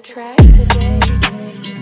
track today.